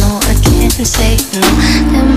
no, I can't say no.